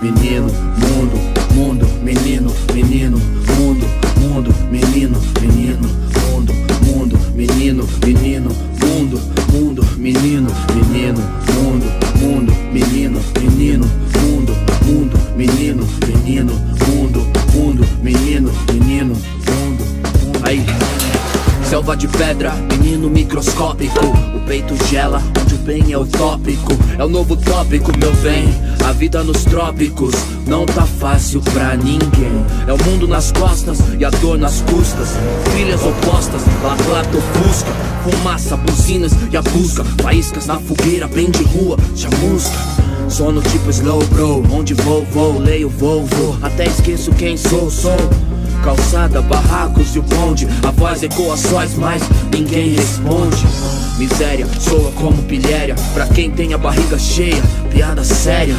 menino, mundo, mundo, menino, menino, mundo, mundo, menino, menino, mundo, mundo, menino, menino, mundo, mundo, menino, menino, mundo, mundo, De pedra, menino microscópico. O peito gela, onde o bem é utópico. É o novo tópico, meu bem. A vida nos trópicos não tá fácil pra ninguém. É o mundo nas costas e a dor nas custas. Trilhas opostas, lavato fusca Fumaça, buzinas e a busca. Faíscas na fogueira, bem de rua, chamusca Sono tipo slow bro, onde vou, vou, leio, vou, vou. Até esqueço quem sou, sou Calçada, barracos e o bonde. A voz ecoa sóis, mas ninguém responde. Miséria, soa como pilhéria. Pra quem tem a barriga cheia, piada séria.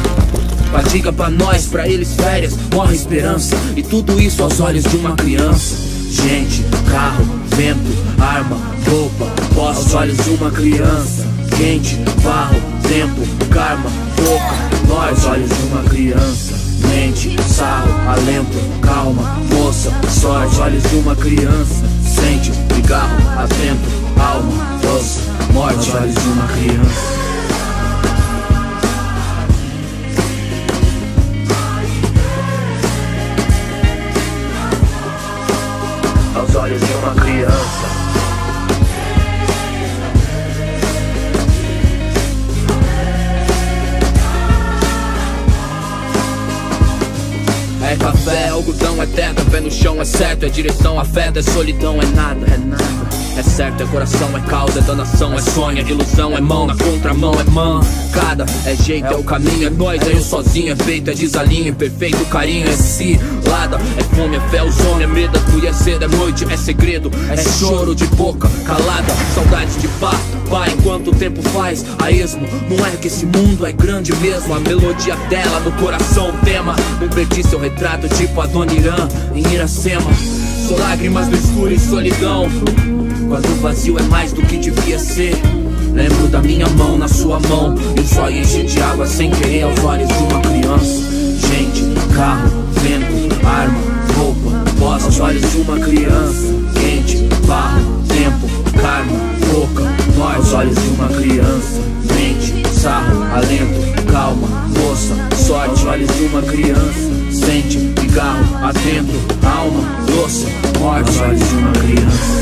Fadiga pra nós, pra eles férias. Morre esperança. E tudo isso aos olhos de uma criança. Gente, carro, vento, arma, roupa. Voz aos olhos de uma criança. Quente, barro, tempo, karma, boca. Nós, aos olhos de uma criança. Mente, sarro, alento, calma, moça, sorte, olhos de uma criança. Sente, cigarro, atento, alma, doce, morte, olhos de uma criança. Aos olhos de uma criança. É terra, pé no chão, é certo, é direção, afeta, é solidão, é nada, é nada. É certo, é coração, é causa, é danação, é sonho, é ilusão, é mão na contramão, é mancada, é jeito, é o caminho, é nós, é eu sozinho, é feito, é desalinho, perfeito, carinho, é cilada, é fome, é fé, o sono, é medo, é é cedo, é noite, é segredo, é choro de boca, calada, saudades de pá, pai, quanto tempo faz, a esmo, não é que esse mundo é grande mesmo, a melodia dela no coração, tema, não perdi seu retrato, tipo a Dona Irã, em Iracema, sou lágrimas no escuro e solidão, quando o vazio é mais do que devia ser. Lembro da minha mão na sua mão. E o só enche de água sem querer aos olhos de uma criança olhos de uma criança Sente, cigarro, atento, alma, doce, morte. Olhos de uma criança